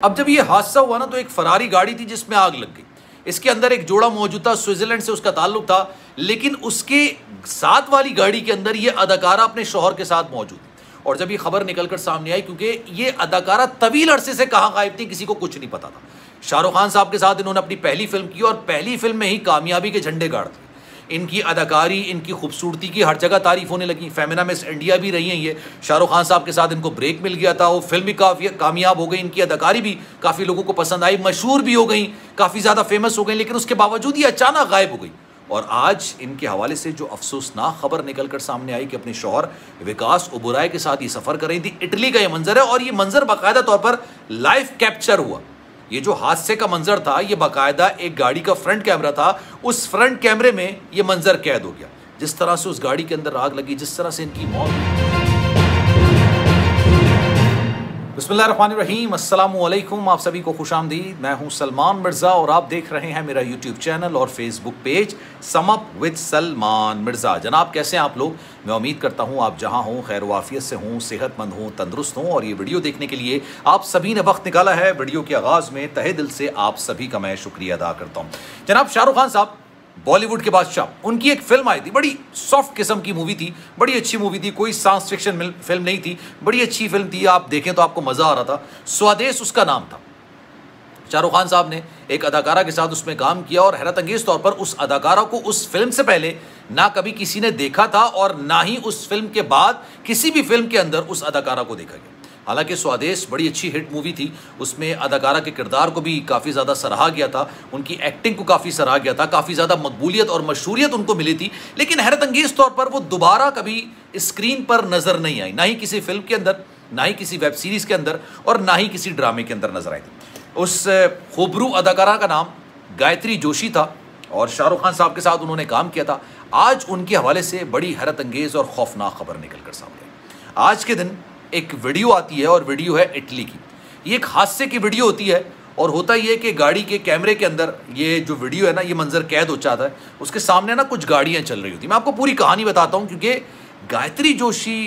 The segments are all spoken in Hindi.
अब जब ये हादसा हुआ ना तो एक फरारी गाड़ी थी जिसमें आग लग गई। इसके अंदर एक जोड़ा मौजूद था, स्विट्जरलैंड से उसका ताल्लुक था, लेकिन उसके साथ वाली गाड़ी के अंदर ये अदाकारा अपने शोहर के साथ मौजूद और जब ये खबर निकलकर सामने आई, क्योंकि ये अदाकारा तवील अरसे से कहाँ गायब थी, किसी को कुछ नहीं पता था। शाहरुख खान साहब के साथ इन्होंने अपनी पहली फ़िल्म की, और पहली फ़िल्म में ही कामयाबी के झंडे गाड़ दिए। इनकी अदाकारी, इनकी खूबसूरती की हर जगह तारीफ़ होने लगी। फेमिना मिस इंडिया भी रही हैं ये। शाहरुख खान साहब के साथ इनको ब्रेक मिल गया था। वो फ़िल्म भी काफ़ी, कामयाब हो गई। इनकी अदाकारी भी काफ़ी लोगों को पसंद आई। मशहूर भी हो गई। काफ़ी ज़्यादा फ़ेमस हो गई। लेकिन उसके बावजूद ये अचानक गायब हो गई। और आज इनके हवाले से जो अफसोसनाक खबर निकल कर सामने आई कि अपने शोहर विकास उबुराय के साथ ये सफ़र कर रही थी, इटली का ये मंजर है। और ये मंजर बाकायदा तौर पर लाइव कैप्चर हुआ। ये जो हादसे का मंजर था, ये बाकायदा एक गाड़ी का फ्रंट कैमरा था। उस फ्रंट कैमरे में ये मंजर कैद हो गया। जिस तरह से उस गाड़ी के अंदर आग लगी, जिस तरह से इनकी मौत बसमीम आप सभी को खुश आमदीद मैं हूँ सलमान मिर्ज़ा और आप देख रहे हैं मेरा यूट्यूब चैनल और Facebook page sum up with Salman Mirza. जनाब, कैसे हैं आप लोग? मैं उम्मीद करता हूँ आप जहाँ हों, खैर वाफियत से हों, सेहतमंद हों, तंदुरुस्त हों और ये वीडियो देखने के लिए आप सभी ने वक्त निकाला है वीडियो के आगाज़ में। तहे दिल से आप सभी का मैं शुक्रिया अदा करता हूँ। जनाब, शाहरुख खान साहब बॉलीवुड के बादशाह। उनकी एक फ़िल्म आई थी, बड़ी सॉफ्ट किस्म की मूवी थी, बड़ी अच्छी मूवी थी, कोई साइंस फिक्शन फ़िल्म नहीं थी, बड़ी अच्छी फ़िल्म थी, आप देखें तो आपको मज़ा आ रहा था। स्वदेश उसका नाम था। शाहरुख खान साहब ने एक अदाकारा के साथ उसमें काम किया और हैरत अंगेज तौर पर उस अदाकारा को उस फ़िल्म से पहले ना कभी किसी ने देखा था और ना ही उस फ़िल्म के बाद किसी भी फ़िल्म के अंदर उस अदाकारा को देखा गया। हालाँकि स्वादेश बड़ी अच्छी हिट मूवी थी, उसमें अदाकारा के किरदार को भी काफ़ी ज़्यादा सराहा गया था, उनकी एक्टिंग को काफ़ी सराहा गया था, काफ़ी ज़्यादा मकबूलियत और मशहूरियत उनको मिली थी, लेकिन हैरत अंगेज़ तौर पर वो दोबारा कभी स्क्रीन पर नज़र नहीं आई, ना ही किसी फ़िल्म के अंदर, ना ही किसी वेब सीरीज़ के अंदर और ना ही किसी ड्रामे के अंदर नज़र आई थी। उस खूबरू अदाकारा का नाम गायत्री जोशी था और शाहरुख खान साहब के साथ उन्होंने काम किया था। आज उनके हवाले से बड़ी हैरत अंगेज़ और खौफनाक खबर निकल कर सामने आज के दिन एक वीडियो आती है और वीडियो है इटली की। ये एक हादसे की वीडियो होती है और होता ये कि गाड़ी के कैमरे के अंदर ये जो वीडियो है ना, ये मंजर कैद हो जाता है। उसके सामने ना कुछ गाड़ियाँ चल रही होती मैं आपको पूरी कहानी बताता हूँ क्योंकि गायत्री जोशी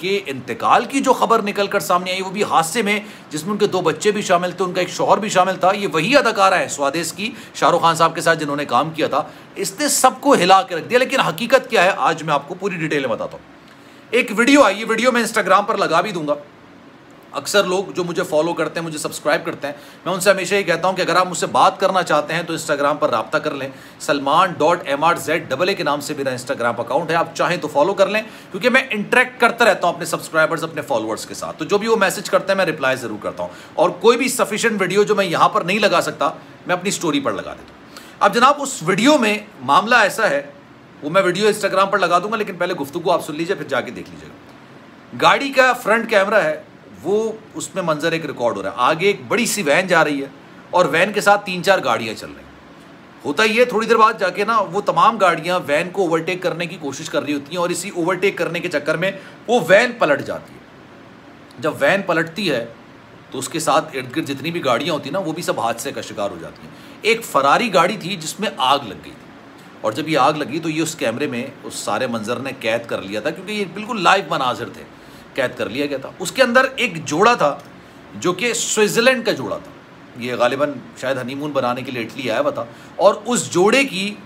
के इंतकाल की जो खबर निकल कर सामने आई, वो भी हादसे में, जिसमें उनके दो बच्चे भी शामिल थे, उनका एक शोहर भी शामिल था। ये वही अदाकारा है, स्वादेश की, शाहरुख खान साहब के साथ जिन्होंने काम किया था। इसने सबको हिला के रख दिया, लेकिन हकीकत क्या है, आज मैं आपको पूरी डिटेल में बताता हूँ। एक वीडियो आई, ये वीडियो मैं इंस्टाग्राम पर लगा भी दूँगा। अक्सर लोग जो मुझे फॉलो करते हैं, मुझे सब्सक्राइब करते हैं, मैं उनसे हमेशा ही कहता हूँ कि अगर आप मुझसे बात करना चाहते हैं तो इंस्टाग्राम पर रबता कर लें। Salman dot M R Z double A के नाम से मेरा इंस्टाग्राम अकाउंट है, आप चाहें तो फॉलो कर लें, क्योंकि मैं इंटरेक्ट करता रहता हूँ अपने सब्सक्राइबर्स अपने फॉलोअर्स के साथ। तो जो भी वो मैसेज करते हैं, मैं रिप्लाई ज़रूर करता हूँ। और कोई भी सफिशेंट वीडियो जो मैं यहाँ पर नहीं लगा सकता, मैं अपनी स्टोरी पर लगा देता हूँ। अब जनाब, उस वीडियो में मामला ऐसा है वो मैं वीडियो इंस्टाग्राम पर लगा दूँगा, लेकिन पहले गुफ्तु आप सुन लीजिए, फिर जाके देख लीजिएगा। गाड़ी का फ्रंट कैमरा है, वो उसमें मंजर एक रिकॉर्ड हो रहा है। आगे एक बड़ी सी वैन जा रही है, और वैन के साथ तीन चार गाड़ियाँ चल रही हैं। होता ये, थोड़ी देर बाद जाके ना, वो तमाम गाड़ियाँ वैन को ओवरटेक करने की कोशिश कर रही होती हैं, और इसी ओवरटेक करने के चक्कर में वो वैन पलट जाती है। जब वैन पलटती है तो उसके साथ इर्द गिर्द जितनी भी गाड़ियाँ होती ना, वो भी सब हादसे का शिकार हो जाती हैं। एक फरारी गाड़ी थी जिसमें आग लग गई थी। और जब ये आग लगी तो ये उस कैमरे में उस सारे मंजर ने कैद कर लिया था, क्योंकि ये बिल्कुल लाइव मनाजिर थे। कैद कर लिया गया था। उसके अंदर एक जोड़ा था, जो कि स्विट्ज़रलैंड का जोड़ा था। ये गालिबा शायद हनीमून बनाने के लिए इटली आया हुआ था और उस जोड़े की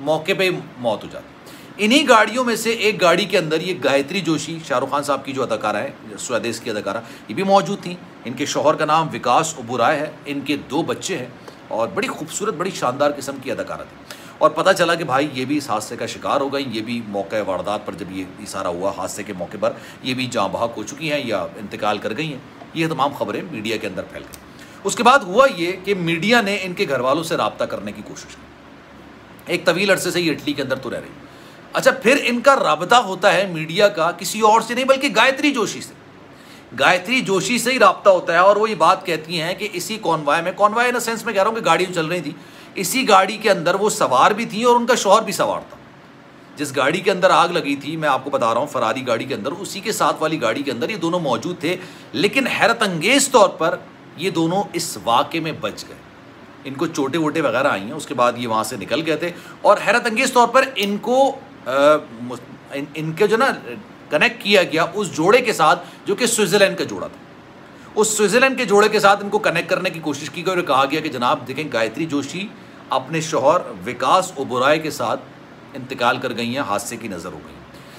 मौके पर मौत हो जाती। इन्हीं गाड़ियों में से एक गाड़ी के अंदर ये गायत्री जोशी, शाहरुख खान साहब की जो अदाकारा है स्वदेश की अदाकारा, ये भी मौजूद थी। इनके शोहर का नाम विकास उबुराय है। इनके दो बच्चे हैं और बड़ी खूबसूरत, बड़ी शानदार किस्म की अदाकारा थी। और पता चला कि भाई, ये भी इस हादसे का शिकार हो गई। ये भी मौके वारदात पर जब ये इशारा हुआ, हादसे के मौके पर, ये भी जहाँ बहक हो चुकी हैं या इंतकाल कर गई हैं, ये तमाम खबरें मीडिया के अंदर फैल गई। उसके बाद हुआ ये कि मीडिया ने इनके घर वालों से रबता करने की कोशिश की। एक तवील अरसे से ये इटली के अंदर तो रह रही। अच्छा फिर इनका रबता होता है मीडिया का किसी और से नहीं, बल्कि गायत्री जोशी से। गायत्री जोशी से ही रबता होता है और वो ये बात कहती हैं कि इसी कॉन्वाय में, कॉन्वाय इन सेंस में कह रहा हूँ कि गाड़ी चल रही थी। इसी गाड़ी के अंदर वो सवार भी थी और उनका शोहर भी सवार था। जिस गाड़ी के अंदर आग लगी थी मैं आपको बता रहा हूँ फरारी गाड़ी के अंदर उसी के साथ वाली गाड़ी के अंदर ये दोनों मौजूद थे लेकिन हैरत अंगेज तौर पर ये दोनों इस वाक़े में बच गए। इनको चोटे वोटे वगैरह आई हैं उसके बाद ये वहाँ से निकल गए थे और हैरत अंगेज तौर पर इनको आ, इन, इनके जो ना कनेक्ट किया गया उस जोड़े के साथ जो कि स्विट्ज़रलैंड का जोड़ा था। उस स्विट्जरलैंड के जोड़े के साथ इनको कनेक्ट करने की कोशिश की गई और कहा गया कि जनाब देखें गायत्री जोशी अपने शोहर विकास ओबोराय के साथ इंतकाल कर गई हैं, हादसे की नज़र हो गई।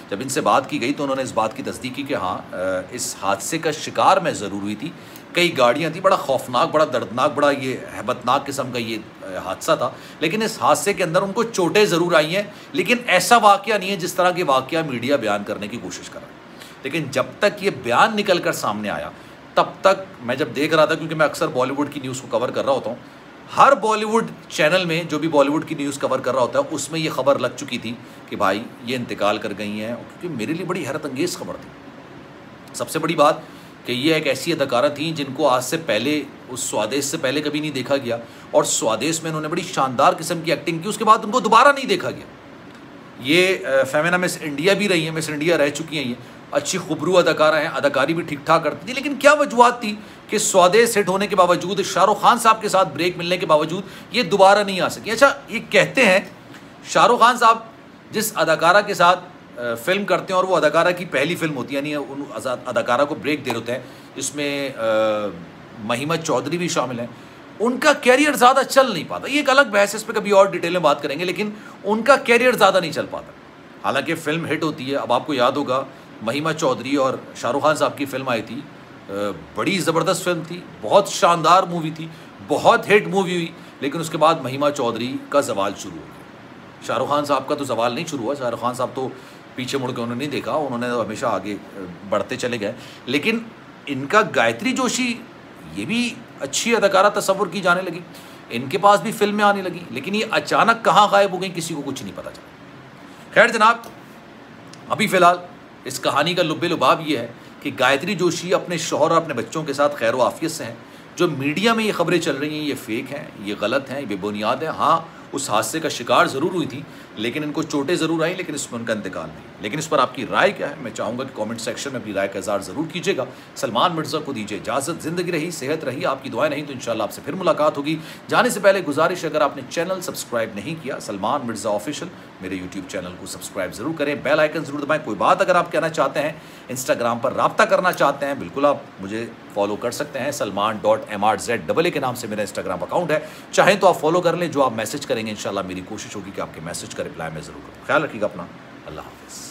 जब इनसे बात की गई तो उन्होंने इस बात की तस्दीक की कि हाँ इस हादसे का शिकार मैं ज़रूर हुई थी। कई गाड़ियाँ थी, बड़ा खौफनाक, बड़ा दर्दनाक, बड़ा ये हैबतनाक किस्म का ये हादसा था। लेकिन इस हादसे के अंदर उनको चोटें ज़रूर आई हैं, लेकिन ऐसा वाक़ नहीं है जिस तरह के वाक़ मीडिया बयान करने की कोशिश कर रहा है। लेकिन जब तक ये बयान निकल कर सामने आया, तब तक मैं जब देख रहा था, क्योंकि मैं अक्सर बॉलीवुड की न्यूज़ को कवर कर रहा होता हूँ हर बॉलीवुड चैनल में जो भी बॉलीवुड की न्यूज़ कवर कर रहा होता है, उसमें ये खबर लग चुकी थी कि भाई ये इंतकाल कर गई हैं, क्योंकि मेरे लिए बड़ी हैरत अंगेज़ खबर थी। सबसे बड़ी बात कि ये एक ऐसी अदाकारा थी जिनको आज से पहले, उस स्वादेश से पहले कभी नहीं देखा गया और स्वादेश में उन्होंने बड़ी शानदार किस्म की एक्टिंग की, उसके बाद उनको दोबारा नहीं देखा गया। ये फेमिना मिस इंडिया भी रही है, मिस इंडिया रह चुकी हैं ये। अच्छी खुबरू अदाकारा हैं, अदाकारी भी ठीक ठाक करती थी, लेकिन क्या वजूहत थी कि स्वदेश हिट होने के बावजूद, शाहरुख खान साहब के साथ ब्रेक मिलने के बावजूद ये दोबारा नहीं आ सकी। अच्छा ये कहते हैं, शाहरुख खान साहब जिस अदाकारा के साथ फ़िल्म करते हैं और वो अदाकारा की पहली फ़िल्म होती है, यानी उन अदाकारा को ब्रेक दे होते हैं इसमें महिमा चौधरी भी शामिल हैं, उनका कैरियर ज़्यादा चल नहीं पाता। ये एक अलग बहस इस पर कभी और डिटेल में बात करेंगे, लेकिन उनका कैरियर ज़्यादा नहीं चल पाता। हालाँकि फ़िल्म हिट होती है, अब आपको याद होगा महिमा चौधरी और शाहरुख खान साहब की फ़िल्म आई थी। बड़ी ज़बरदस्त फ़िल्म थी, बहुत शानदार मूवी थी, बहुत हिट मूवी हुई, लेकिन उसके बाद महिमा चौधरी का जवाल शुरू हो गया। शाहरुख खान साहब का तो जवाल नहीं शुरू हुआ, शाहरुख खान साहब तो पीछे मुड़ के उन्होंने नहीं देखा, उन्होंने तो हमेशा आगे बढ़ते चले गए। लेकिन इनका गायत्री जोशी, ये भी अच्छी अदाकारा तस्वुर की जाने लगी। इनके पास भी फ़िल्में आने लगी, लेकिन ये अचानक कहाँ गायब हो गई, किसी को कुछ नहीं पता चला। खैर जनाब, अभी फ़िलहाल इस कहानी का लुबे लुबाब यह है कि गायत्री जोशी अपने शोहर और अपने बच्चों के साथ खैर वाफियत से हैं। जो मीडिया में ये खबरें चल रही हैं, ये फेक हैं, ये गलत हैं, ये बेबुनियाद हैं। हाँ उस हादसे का शिकार ज़रूर हुई थी, लेकिन इनको चोटें ज़रूर आई, लेकिन इसमें उनका इंतकाल नहीं। लेकिन इस पर आपकी राय क्या है? मैं चाहूँगा कि कमेंट सेक्शन में अपनी राय का इजहार ज़रूर कीजिएगा। सलमान मिर्ज़ा को दीजिए इजाज़त, ज़िंदगी रही, सेहत रही, आपकी दुआएँ नहीं तो इंशाल्लाह आपसे फिर मुलाकात होगी। जाने से पहले गुजारिश, अगर आपने चैनल सब्सक्राइब नहीं किया, सलमान मिर्ज़ा ऑफिशियल मेरे यूट्यूब चैनल को सब्सक्राइब ज़रूर करें। बेल आइकन ज़रूर दबाएँ। कोई बात अगर आप कहना चाहते हैं इंस्टाग्राम पर रबता करना चाहते हैं, बिल्कुल आप मुझे फॉलो कर सकते हैं। Salman dot M R Z double A के नाम से मेरा इंस्टाग्राम अकाउंट है। चाहें तो आप फॉलो कर लें, जो आप मैसेज करेंगे इन मेरी कोशिश होगी कि आपके मैसेज का रिप्लाई मैं ज़रूर करूँ। ख्याल रखिएगा अपना। अल्लाह हाफिज़।